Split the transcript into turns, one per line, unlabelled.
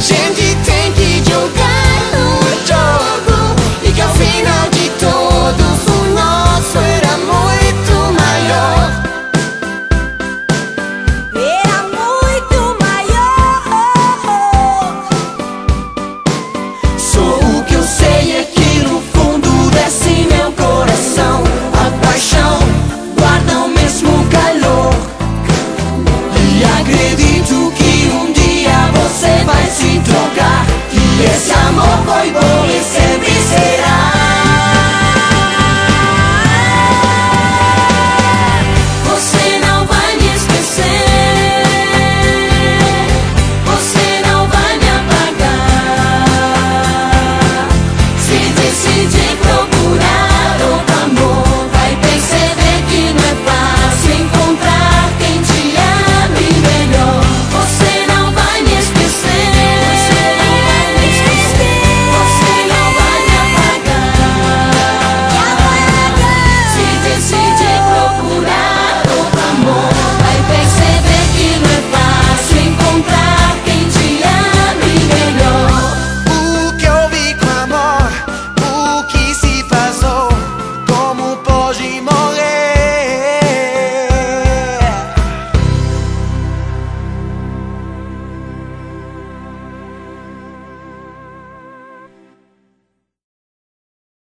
贤弟
foi bom.